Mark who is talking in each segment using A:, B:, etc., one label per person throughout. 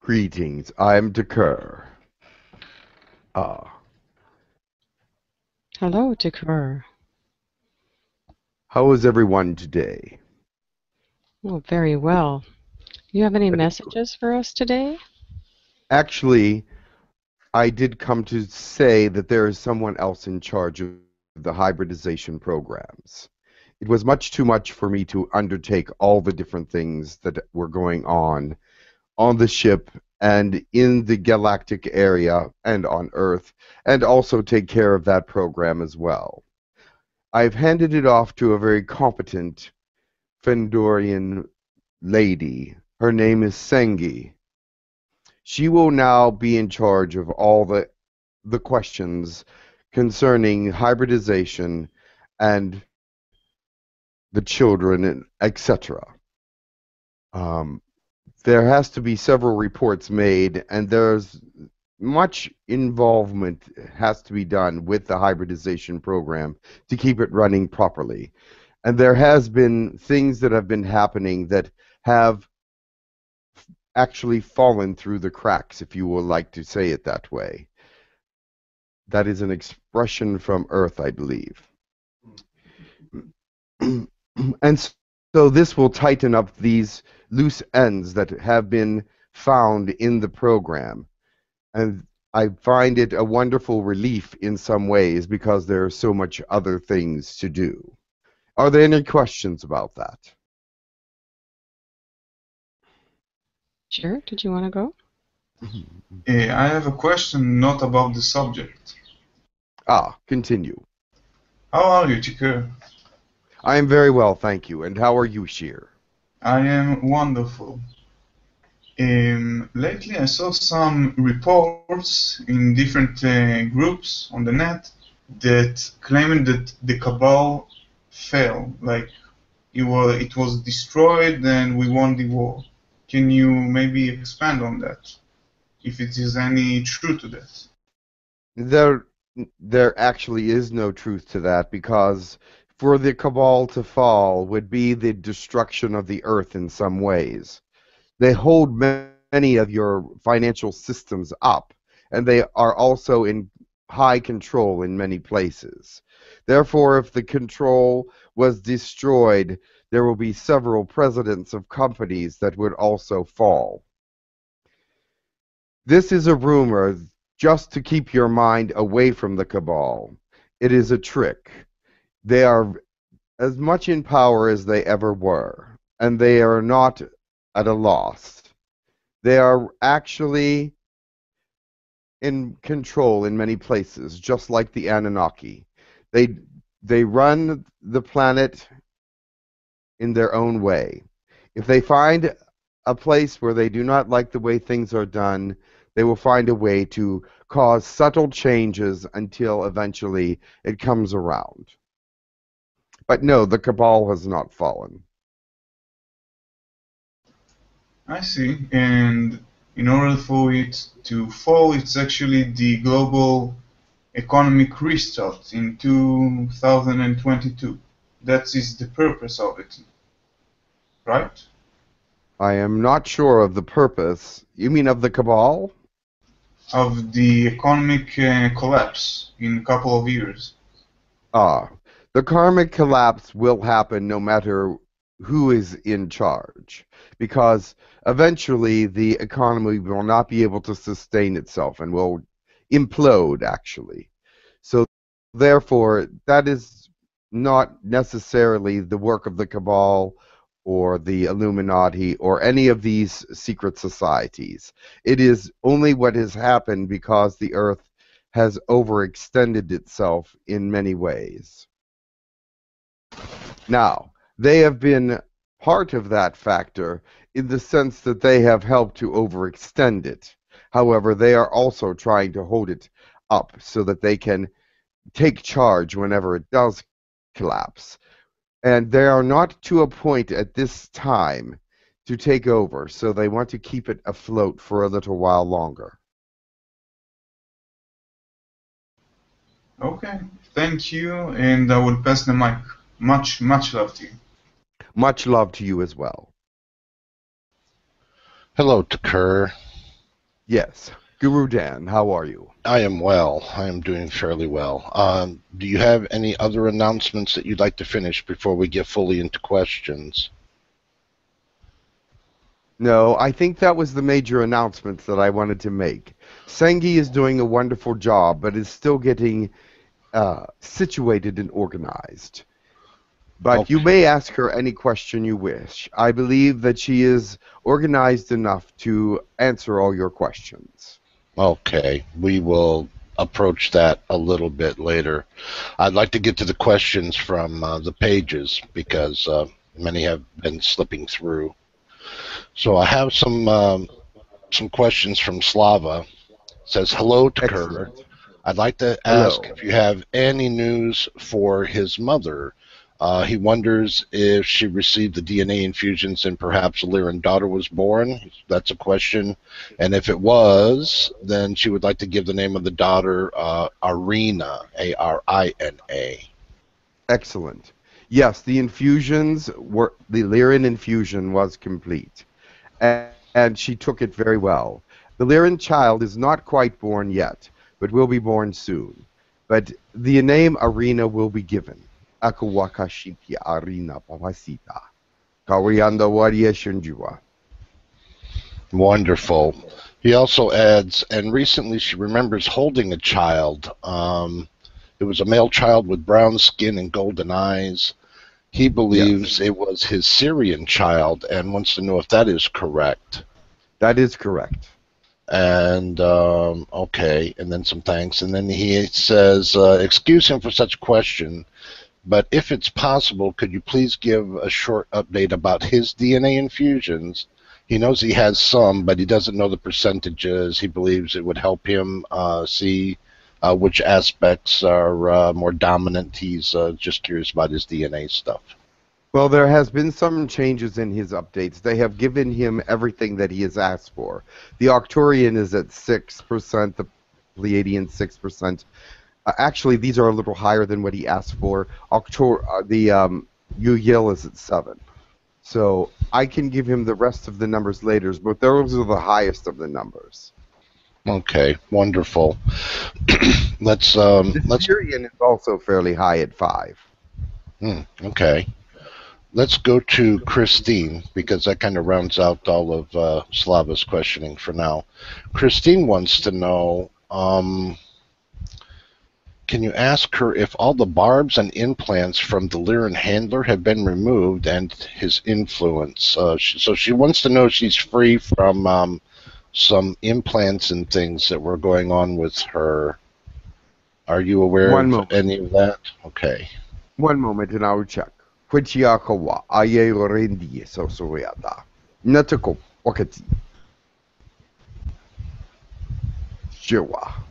A: Greetings, I'm Tekkrr. Ah,
B: Hello, Tekkrr.
A: how is everyone today?
B: Oh, very well. Do you have any messages for us today?
A: Actually, I did come to say that there is someone else in charge of the hybridization programs. It was much too much for me to undertake all the different things that were going on on the ship and in the galactic area and on Earth, and also take care of that program as well. I've handed it off to a very competent Fendorian lady. Her name is Sangi. She will now be in charge of all the the questions concerning hybridization and the children etc. Um, there has to be several reports made, and there's much involvement has to be done with the hybridization program to keep it running properly. And there has been things that have been happening that have actually fallen through the cracks, if you would like to say it that way. That is an expression from Earth, I believe. and so this will tighten up these loose ends that have been found in the program. And I find it a wonderful relief in some ways because there are so much other things to do. Are there any questions about that?
B: Sure. Did you want to go?
C: Eh, I have a question not about the subject.
A: Ah, continue.
C: How are you, Tekkrr?
A: I am very well, thank you. And how are you, Sheer?
C: I am wonderful. Um, lately, I saw some reports in different uh, groups on the net that claiming that the Cabal fell, like it was, it was destroyed and we won the war. Can you maybe expand on that, if it is any truth to that?
A: There, there actually is no truth to that because for the Cabal to fall would be the destruction of the Earth in some ways. They hold many of your financial systems up, and they are also in high control in many places. Therefore, if the control was destroyed, there will be several presidents of companies that would also fall. This is a rumor just to keep your mind away from the cabal. It is a trick. They are as much in power as they ever were, and they are not at a loss. They are actually in control in many places, just like the Anunnaki. They they run the planet in their own way. If they find a place where they do not like the way things are done, they will find a way to cause subtle changes until eventually it comes around. But no, the cabal has not fallen.
C: I see. And in order for it to fall, it's actually the global economic restart in 2022. That is the purpose of it, right?
A: I am not sure of the purpose. You mean of the cabal?
C: Of the economic uh, collapse in a couple of years.
A: Ah, the karmic collapse will happen no matter who is in charge, because eventually the economy will not be able to sustain itself and will implode, actually. So, therefore, that is not necessarily the work of the cabal or the Illuminati or any of these secret societies. It is only what has happened because the earth has overextended itself in many ways. Now, they have been part of that factor in the sense that they have helped to overextend it. However, they are also trying to hold it up so that they can take charge whenever it does collapse. And they are not to a point at this time to take over, so they want to keep it afloat for a little while longer.
C: Okay, thank you, and I will pass the mic. Much, much love to you.
A: Much love to you as well.
D: Hello, Tekkrr.
A: Yes. Guru Dan, how are you?
D: I am well. I am doing fairly well. Um, do you have any other announcements that you'd like to finish before we get fully into questions?
A: No, I think that was the major announcement that I wanted to make. Sangi is doing a wonderful job, but is still getting uh, situated and organized. But
D: Okay.
A: you may ask her any question you wish. I believe that she is organized enough to answer all your questions.
D: Okay, we will approach that a little bit later. I'd like to get to the questions from uh, the pages because uh, many have been slipping through. So I have some um, some questions from Slava. says hello to.
A: Excellent.
D: I'd like to ask
A: Hello.
D: if you have any news for his mother. Uh, he wonders if she received the DNA infusions and perhaps a Lyran daughter was born. That's a question. And if it was, then she would like to give the name of the daughter uh, Arina, A R I N A.
A: Excellent. Yes, the infusions were the Lyran infusion was complete, and, and she took it very well. The Lyran child is not quite born yet, but will be born soon. But the name Arena will be given. Akawakashiki Arina Papasita. Kawiyanda Waria Shunjua.
D: Wonderful. He also adds, and recently she remembers holding a child. Um, it was a male child with brown skin and golden eyes. He believes it was his Sirian child and wants to know if that is correct.
A: That is correct.
D: And um, okay, and then some thanks. And then he says, uh, "Excuse him for such question, but if it's possible, could you please give a short update about his DNA infusions? He knows he has some, but he doesn't know the percentages. He believes it would help him uh, see uh, which aspects are uh, more dominant. He's uh, just curious about his DNA stuff.
A: Well, there has been some changes in his updates. They have given him everything that he has asked for. The Arcturian is at 6%, the Pleiadian 6%. Uh, actually, these are a little higher than what he asked for. October, uh, the um, Yahyel is at 7. So I can give him the rest of the numbers later, but those are the highest of the numbers.
D: Okay, wonderful. let's um,
A: The
D: let's
A: Sirian is also fairly high at 5.
D: Hmm, okay. Let's go to Christine because that kind of rounds out all of uh, Slava's questioning for now. Christine wants to know um, can you ask her if all the barbs and implants from the Lyran handler have been removed and his influence? Uh, she, so she wants to know she's free from um, some implants and things that were going on with her. Are you aware
A: One
D: of
A: moment.
D: any of that? Okay.
A: One moment and I will check. Kwichiakawa, aye rendi sosoyata. Natako, wakati. Jiwa.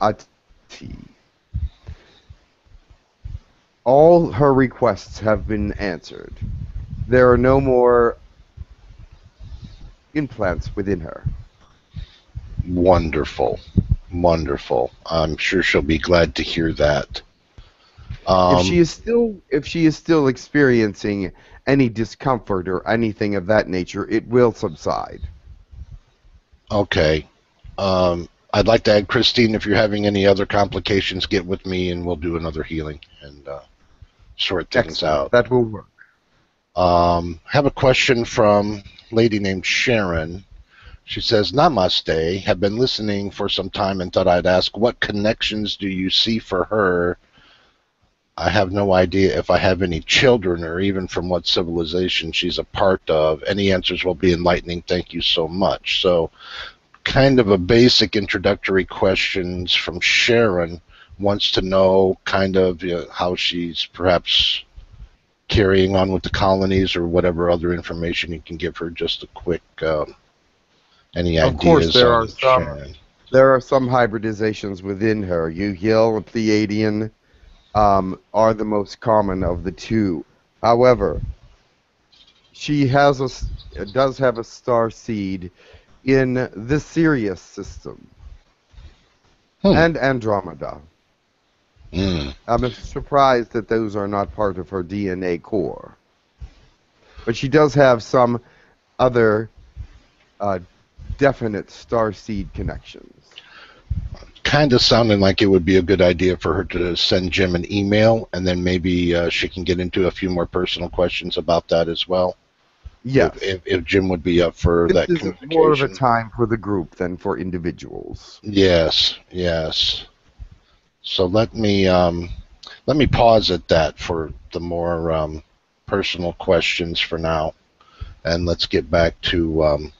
A: Ati. All her requests have been answered. There are no more implants within her.
D: Wonderful. Wonderful. I'm sure she'll be glad to hear that. Um,
A: if she is still if she is still experiencing any discomfort or anything of that nature, it will subside.
D: okay. Um, I'd like to add, Christine, if you're having any other complications, get with me and we'll do another healing and uh, sort things
A: Excellent.
D: out.
A: That will work.
D: Um, have a question from a lady named Sharon. She says, Namaste. Have been listening for some time and thought I'd ask, what connections do you see for her? I have no idea if I have any children or even from what civilization she's a part of. Any answers will be enlightening. Thank you so much. So, kind of a basic introductory questions from Sharon. Wants to know kind of you know, how she's perhaps carrying on with the colonies or whatever other information you can give her. Just a quick, um, any
A: Of
D: ideas?
A: course, there are some-
D: Sharon?
A: There are some hybridizations within her. Yahyel and Pleiadian um, are the most common of the two. However, she has a does have a star seed in the Sirius system
D: Hmm.
A: and Andromeda.
D: Mm.
A: I'm surprised that those are not part of her DNA core. But she does have some other uh, definite starseed connections.
D: Kind of sounding like it would be a good idea for her to send Jim an email, and then maybe uh, she can get into a few more personal questions about that as well.
A: Yes.
D: If, if, if Jim would be up for
A: this
D: that
A: is more of a time for the group than for individuals.
D: Yes, yes. So let me um, let me pause at that for the more um, personal questions for now, and let's get back to um,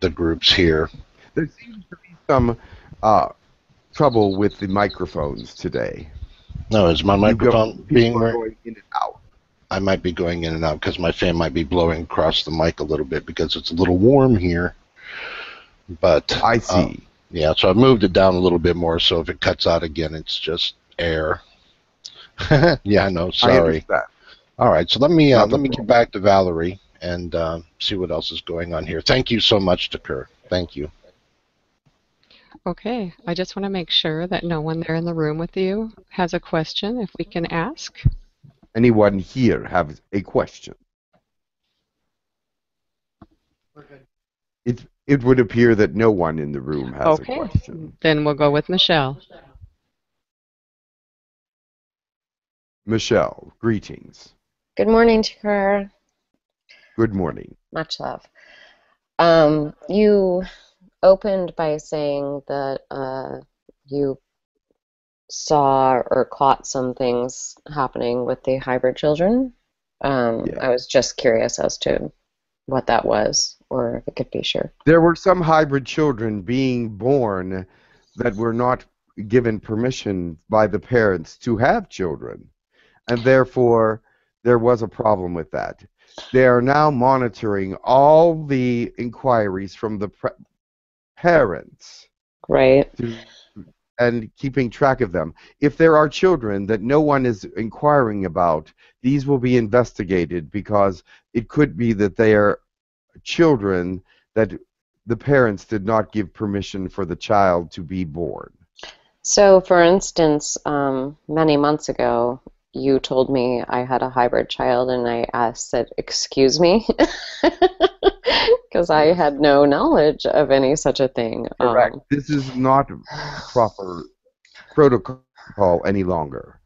D: the groups here.
A: There seems to be some uh, trouble with the microphones today.
D: No, is my microphone being?
A: going in and out.
D: I might be going in and out because my fan might be blowing across the mic a little bit because it's a little warm here. But
A: I
D: uh,
A: see.
D: Yeah, so I've moved it down a little bit more, so if it cuts out again, it's just air. yeah, no,
A: I
D: sorry.
A: understand.
D: All right, so let me uh, let me get back to Valerie and uh, see what else is going on here. Thank you so much, Tekkrr. Thank you.
B: Okay, I just want to make sure that no one there in the room with you has a question, if we can ask.
A: Anyone here have a question? It it would appear that no one in the room has
B: Okay.
A: a question.
B: Then we'll go with Michelle.
A: Michelle, greetings.
E: Good morning, Takara.
A: Good morning.
E: Much love. Um, you opened by saying that uh, you saw or caught some things happening with the hybrid children. Um,
A: Yeah.
E: I was just curious as to what that was, or if it could be sure.
A: There were some hybrid children being born that were not given permission by the parents to have children, and therefore there was a problem with that. They are now monitoring all the inquiries from the pre- parents
E: Right.
A: to, and keeping track of them. If there are children that no one is inquiring about, these will be investigated because it could be that they are children that the parents did not give permission for the child to be born.
E: So, for instance, um, many months ago, you told me I had a hybrid child, and I asked, said, "Excuse me," because I had no knowledge of any such a thing.
A: Correct.
E: Um,
A: This is not proper protocol any longer.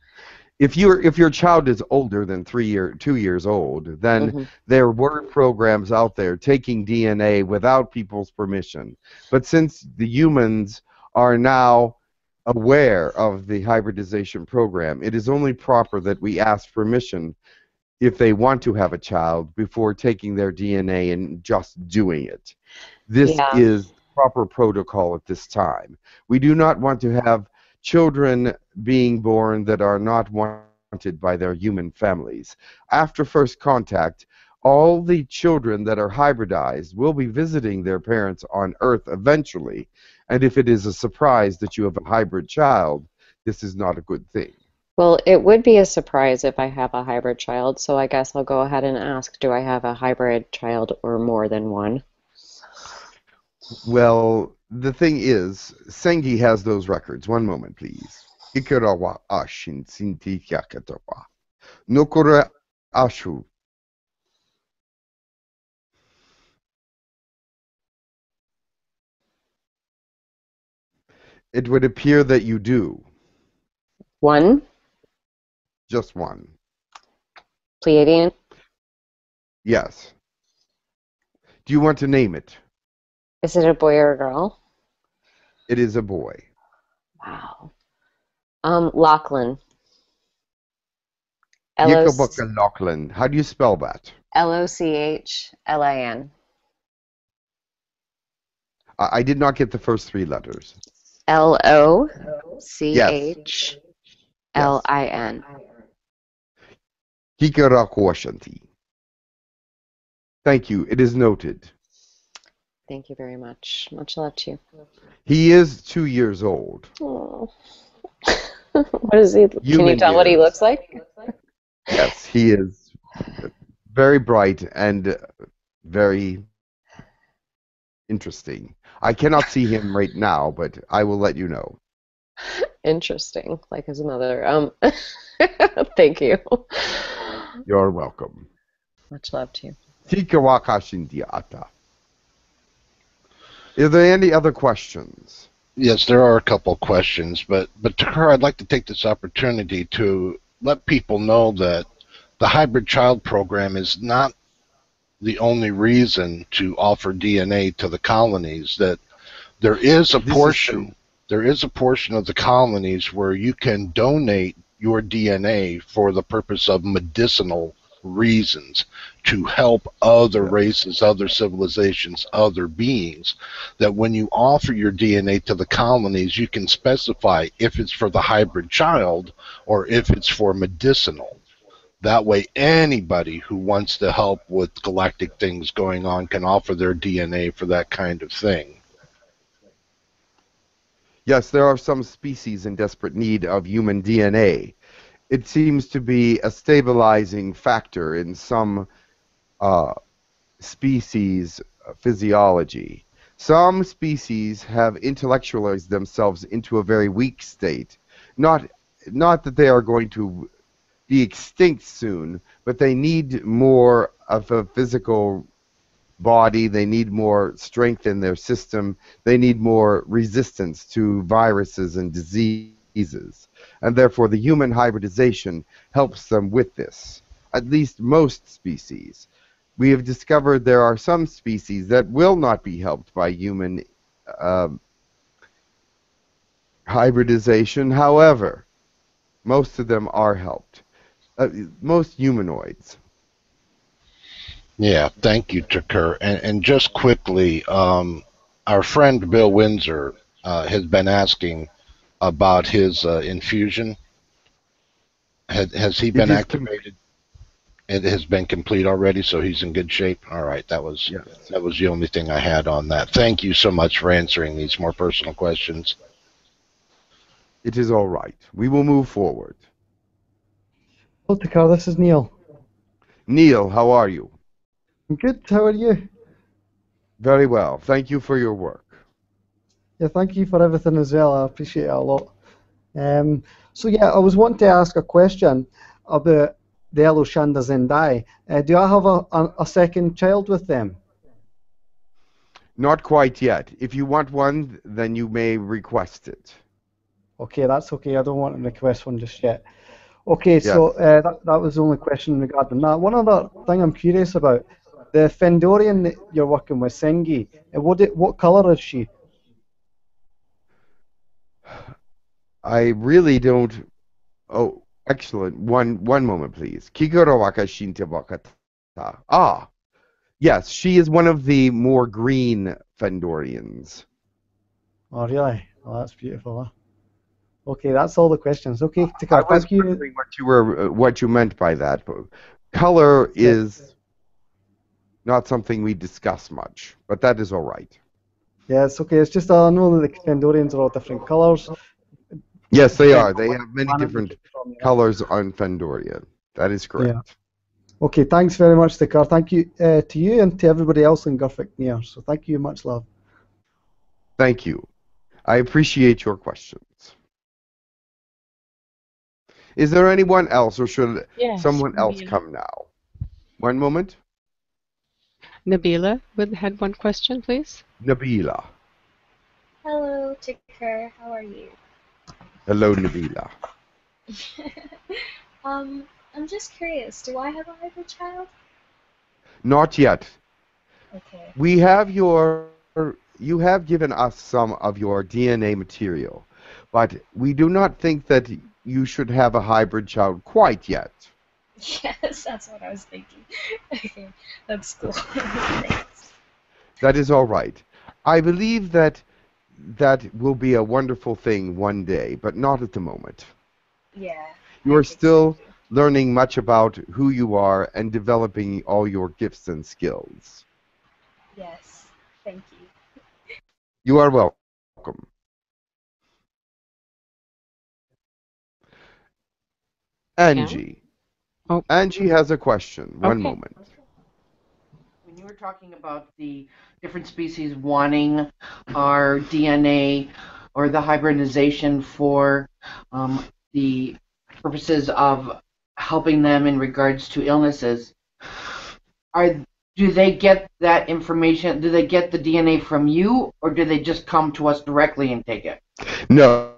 A: If your if your child is older than three year two years old, then
E: mhm.
A: there were programs out there taking DNA without people's permission. But since the humans are now aware of the hybridization program, it is only proper that we ask permission if they want to have a child before taking their DNA and just doing it. This
E: Yeah.
A: is proper protocol at this time. We do not want to have children being born that are not wanted by their human families. After first contact, all the children that are hybridized will be visiting their parents on Earth eventually. And if it is a surprise that you have a hybrid child, this is not a good thing.
E: Well, it would be a surprise if I have a hybrid child, so I guess I'll go ahead and ask, do I have a hybrid child or more than one?
A: Well, the thing is, Sangi has those records. One moment, please. Ikarawa ashin sinti yakatawa. Nokore ashu. It would appear that you do.
E: One,
A: Just one.
E: Pleiadian.
A: Yes. Do you want to name it?
E: Is it a boy or a girl?
A: It is a boy.
E: Wow. Um, Lachlan. L O C-
A: Yikabuka Lachlan. How do you spell that?
E: L O C H L I N.
A: I, I did not get the first three letters.
E: L O C H. L I N.
A: Thank you. It is noted.
E: Thank you very much. Much love to you.
A: He is two years old.
E: Oh. what is he? Can you
A: Human
E: tell what he looks like?
A: Yes, he is very bright and very interesting. I cannot see him right now, but I will let you know.
E: Interesting, like his mother. Um, thank you.
A: You're welcome.
E: Much love to you.
A: Tika Tikawakashindiata. Are there any other questions?
D: Yes, there are a couple questions, but but to her, I'd like to take this opportunity to let people know that the hybrid child program is not the only reason to offer DNA to the colonies. That there is a
A: This is
D: portion,
A: true.
D: there is a portion of the colonies where you can donate your DNA for the purpose of medicinal reasons to help other races, other civilizations, other beings. That when you offer your DNA to the colonies, you can specify if it's for the hybrid child or if it's for medicinal. That way, anybody who wants to help with galactic things going on can offer their DNA for that kind of thing.
A: Yes, there are some species in desperate need of human DNA. It seems to be a stabilizing factor in some uh, species physiology. Some species have intellectualized themselves into a very weak state. Not, not that they are going to be extinct soon, but they need more of a physical body. They need more strength in their system. They need more resistance to viruses and diseases. And therefore, the human hybridization helps them with this, at least most species. We have discovered there are some species that will not be helped by human uh, hybridization. However, most of them are helped. Uh, most humanoids.
D: Yeah, thank you, Tekkrr. And, and just quickly, um, our friend Bill Windsor uh, has been asking about his uh, infusion. Has, has he been
A: is com-
D: activated? It has been complete already, so he's in good shape. All right, that was
A: Yes.
D: that was the only thing I had on that. Thank you so much for answering these more personal questions.
A: It is all right. We will move forward.
F: Hello, Tekkrr. This is Neil.
A: Neil, how are you?
F: I'm good. How are you?
A: Very well. Thank you for your work.
F: Yeah, thank you for everything as well. I appreciate it a lot. Um, so yeah, I was wanting to ask a question about the Eloshanda Zendai. Uh, do I have a, a, a second child with them?
A: Not quite yet. If you want one, then you may request it.
F: Okay, that's okay. I don't want to request one just yet. Okay, so uh, that, that was the only question regarding that. One other thing I'm curious about, the Fendorian that you're working with, Sangi, uh, what, it, what colour is she?
A: I really don't. Oh, excellent. One one moment, please. Kikoro waka shinte wakata. Ah, yes, she is one of the more green Fendorians.
F: Oh, really? Oh, that's beautiful. Huh? Okay, that's all the questions. Okay,
A: I
F: Tekkrr,
A: was
F: thank you.
A: wondering what you were, uh, what you meant by that. Color is not something we discuss much, but that is all right.
F: Yes, okay. It's just uh, I know that the Fendorians are all different colours.
A: Yes, they are. They have many different colors on Fendoria. That is correct.
F: Okay, thanks very much, Tekkrr. Thank you uh, to you and to everybody else in Girk Fitneer. So thank you, much love.
A: Thank you. I appreciate your questions. Is there anyone else, or should
B: Yes.
A: someone else come now? One moment.
B: Nabila would had one question, please.
A: Nabila.
G: Hello, Tekkrr. How are you?
A: Hello, Nabila.
G: um, I'm just curious. Do I have a hybrid child?
A: Not yet.
G: Okay.
A: We have your. You have given us some of your DNA material, but we do not think that you should have a hybrid child quite yet.
G: Yes, that's what I was thinking. Okay, that's cool.
A: That is all right. I believe that that will be a wonderful thing one day, but not at the moment.
G: Yeah.
A: You are
G: think so
A: still learning much about who you are and developing all your gifts and skills.
G: Yes. Thank you.
A: You are welcome. Angie.
B: Oh.
A: Angie has a question. One
B: Okay.
A: moment.
H: When you were talking about the different species wanting our DNA or the hybridization for um, the purposes of helping them in regards to illnesses, are do they get that information? Do they get the DNA from you, or do they just come to us directly and take it?
A: No.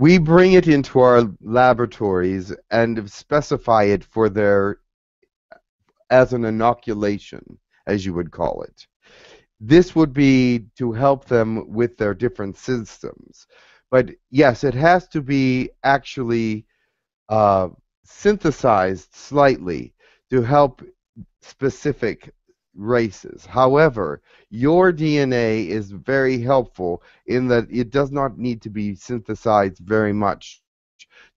A: We bring it into our laboratories and specify it for their as an inoculation, as you would call it. This would be to help them with their different systems. But yes, it has to be actually uh, synthesized slightly to help specific races. However, your DNA is very helpful in that it does not need to be synthesized very much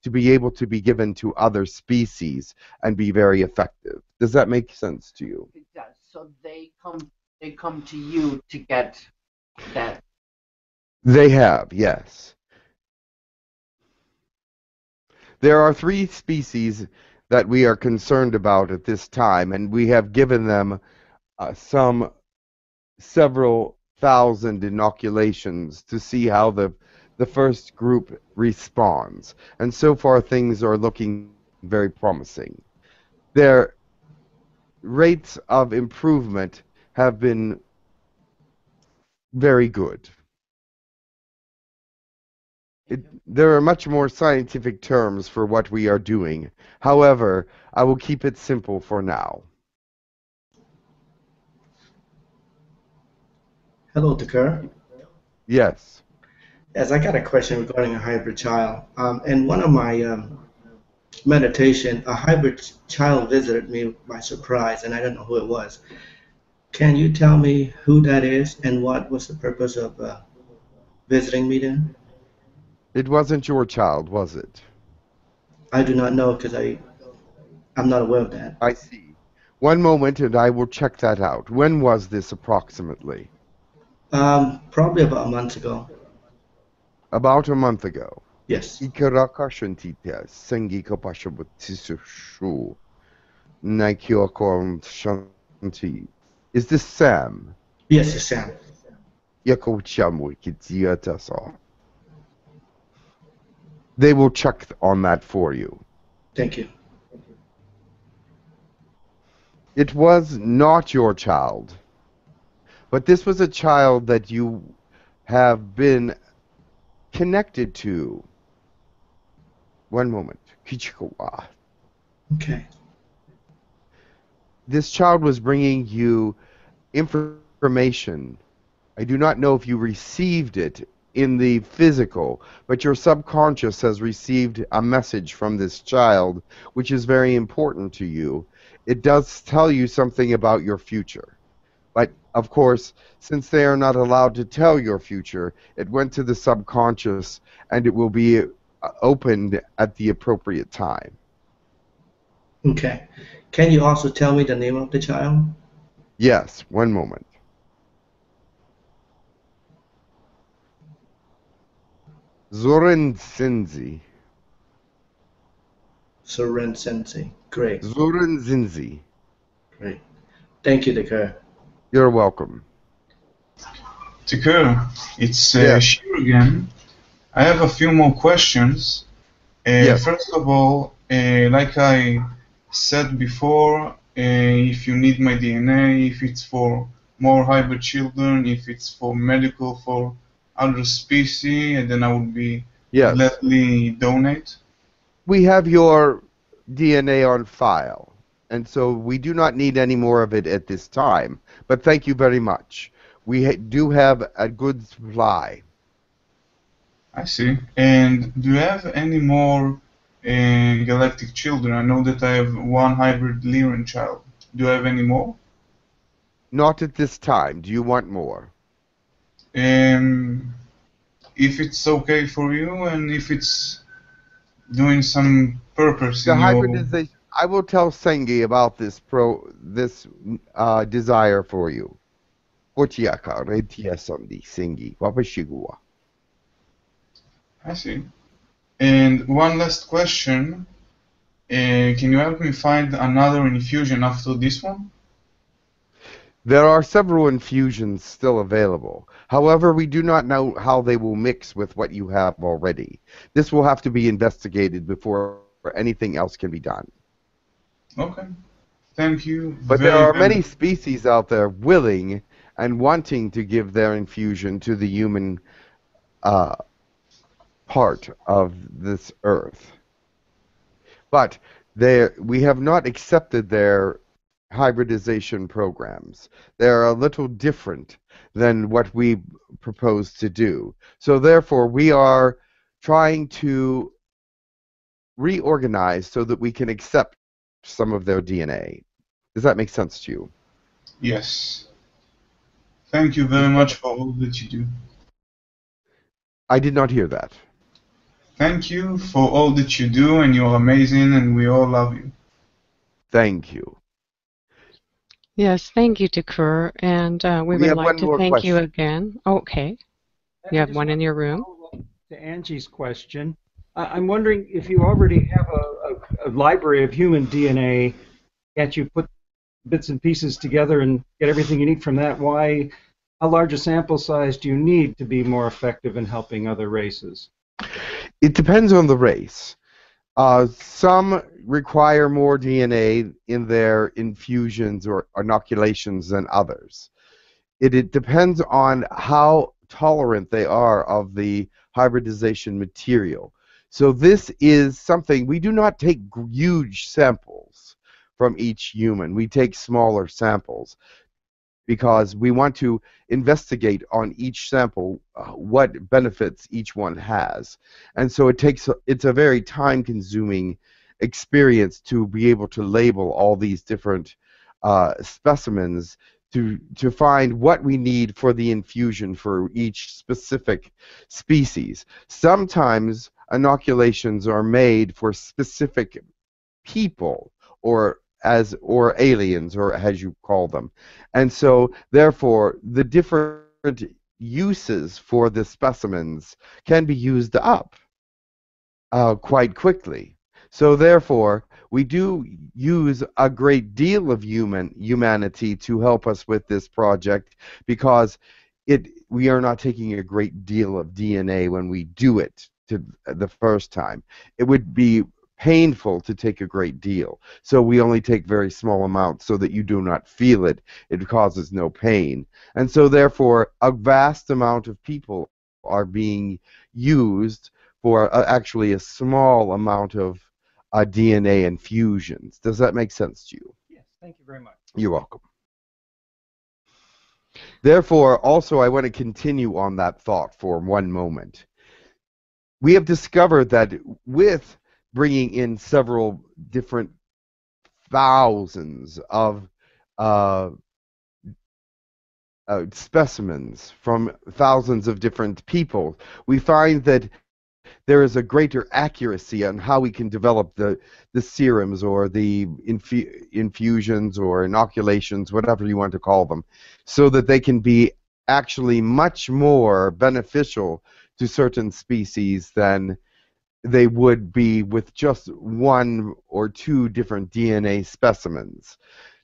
A: to be able to be given to other species and be very effective. Does that make sense to you?
H: It does. So they come. They come to you to get that.
A: They have, yes. There are three species that we are concerned about at this time, and we have given them uh, some several thousand inoculations to see how the the first group responds. And so far, things are looking very promising. Their rates of improvement have been very good. It, there are much more scientific terms for what we are doing. However, I will keep it simple for now.
I: Hello, Tekkrr.
A: Yes.
I: Yes, I got a question regarding a hybrid child. Um, in one of my um, meditation, a hybrid child visited me by surprise, and I don't know who it was. Can you tell me who that is and what was the purpose of uh, visiting me then?
A: It wasn't your child, was it?
I: I do not know because I, I'm not aware of that.
A: I see. One moment, and I will check that out. When was this approximately?
I: Um, probably about a month ago.
A: About a month ago.
I: Yes.
A: Sangi shanti. Is this Sam?
I: Yes, it's Sam.
A: They will check on that for you.
I: Thank you.
A: It was not your child, but this was a child that you have been connected to. One moment. Kichikawa.
I: Okay.
A: This child was bringing you information. I do not know if you received it in the physical, but your subconscious has received a message from this child, which is very important to you. It does tell you something about your future. But of course, since they are not allowed to tell your future, it went to the subconscious and it will be uh, opened at the appropriate time.
I: Okay. Can you also tell me the name of the child?
A: Yes, one moment. Zoran Zinzi.
I: Soren Sensei. Great.
A: Zoran Zinzi.
I: Great. Thank you, Tekkrr.
A: You're welcome.
C: Tekkrr, it's uh. Shir again. I have a few more questions. Uh,
A: Yes.
C: First of all, uh, like I said before, uh, if you need my DNA, if it's for more hybrid children, if it's for medical, for other species, and then I would be
A: Yes.
C: gladly donate.
A: We have your DNA on file, and so we do not need any more of it at this time. But thank you very much. We ha- do have a good supply.
C: I see. And do you have any more uh, galactic children? I know that I have one hybrid Lyran child. Do you have any more?
A: Not at this time. Do you want more?
C: Um, if it's okay for you and if it's doing some purpose
A: The
C: in your...
A: I will tell Sangi about this pro this uh, desire for you. Ochiaka retia sondi Sangi wapashiguwa.
C: I see. And one last question. Uh, can you help me find another infusion after this one?
A: There are several infusions still available. However, we do not know how they will mix with what you have already. This will have to be investigated before anything else can be done.
C: Okay. Thank you.
A: But there are many species out there willing and wanting to give their infusion to the human uh, part of this earth. But they, we have not accepted their hybridization programs. They're a little different than what we propose to do. So therefore, we are trying to reorganize so that we can accept some of their DNA. Does that make sense to you?
C: Yes. Thank you very much for all that you do.
A: I did not hear that.
C: Thank you for all that you do, and you're amazing, and we all love you.
A: Thank you.
B: Yes, thank you, Tekkrr, and uh, we,
A: We
B: would like to
A: more
B: thank you
A: question.
B: again. Okay, you have one in your room.
J: To Angie's question, I'm wondering if you already have a, a, library of human DNA, can't you put bits and pieces together and get everything you need from that? Why, how large a sample size do you need to be more effective in helping other races?
A: It depends on the race. Uh, some require more DNA in their infusions or inoculations than others. It, it depends on how tolerant they are of the hybridization material. So this is something we do not take huge samples from each human. We take smaller samples because we want to investigate on each sample uh, what benefits each one has. And so it takes it's a very time consuming experience to be able to label all these different uh, specimens to to find what we need for the infusion for each specific species. Sometimes inoculations are made for specific people or as or aliens or as you call them. And so therefore the different uses for the specimens can be used up uh, quite quickly. So therefore, we do use a great deal of human humanity to help us with this project because it we are not taking a great deal of DNA when we do it to the first time. It would be painful to take a great deal. So we only take very small amounts so that you do not feel it. It causes no pain. And so therefore a vast amount of people are being used for uh, actually a small amount of uh, DNA infusions. Does that make sense to you?
J: Yes, thank you very much.
A: You're welcome. Therefore, also, I want to continue on that thought for one moment. We have discovered that with bringing in several different thousands of uh, uh, specimens from thousands of different people, we find that there is a greater accuracy on how we can develop the, the serums or the infu- infusions or inoculations, whatever you want to call them, so that they can be actually much more beneficial to certain species than they would be with just one or two different DNA specimens.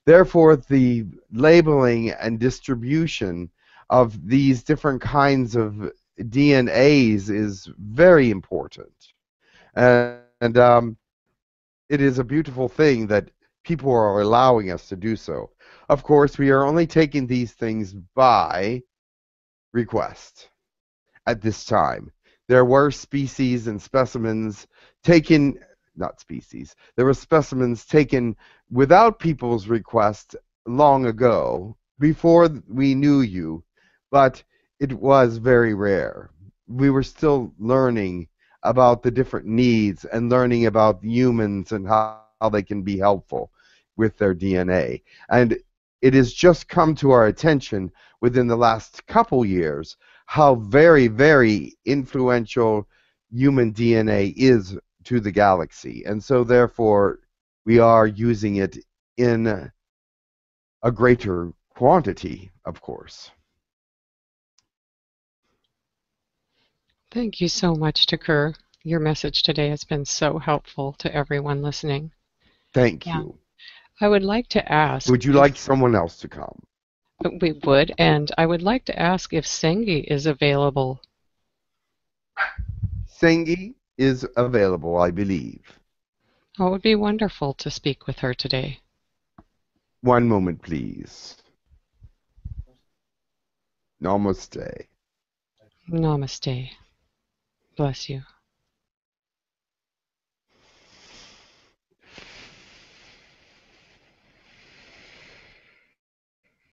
A: Therefore, the labeling and distribution of these different kinds of DNAs is very important. And, and um, it is a beautiful thing that people are allowing us to do so. Of course, we are only taking these things by request at this time. There were species and specimens taken, not species, there were specimens taken without people's request long ago, before we knew you, but it was very rare. We were still learning about the different needs and learning about humans and how, how they can be helpful with their DNA. And it has just come to our attention within the last couple years how very, very influential human DNA is to the galaxy. And so, therefore, we are using it in a greater quantity, of course.
B: Thank you so much, Tekkrr. Your message today has been so helpful to everyone listening.
A: Thank
B: Yeah.
A: you.
B: I would like to ask.
A: Would you like someone else to come?
B: We would, and I would like to ask if Sangi is available.
A: Sangi is available, I believe.
B: Oh, it would be wonderful to speak with her today.
A: One moment, please. Namaste.
B: Namaste. Bless you.